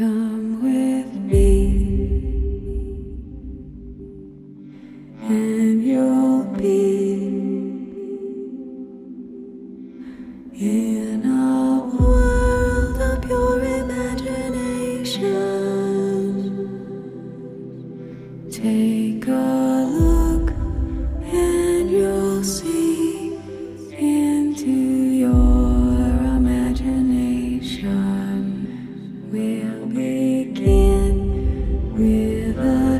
Come with me, and you'll be in a world of pure imagination. Take a look,